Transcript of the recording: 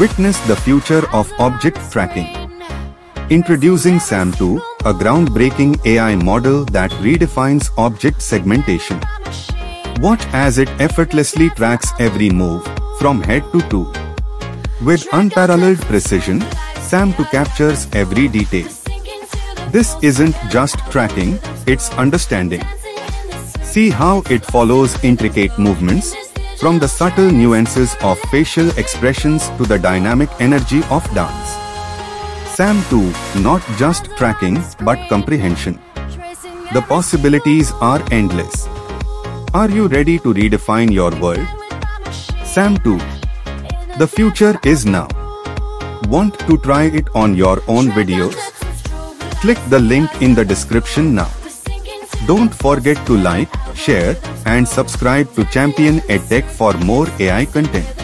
Witness the future of object tracking. Introducing SAM2, a groundbreaking AI model that redefines object segmentation. Watch as it effortlessly tracks every move, from head to toe. With unparalleled precision, SAM2 captures every detail. This isn't just tracking, it's understanding. See how it follows intricate movements, from the subtle nuances of facial expressions to the dynamic energy of dance. SAM2, not just tracking, but comprehension. The possibilities are endless. Are you ready to redefine your world? SAM2. The future is now. Want to try it on your own videos? Click the link in the description now. Don't forget to like, share, and subscribe to Champion EdTech for more AI content.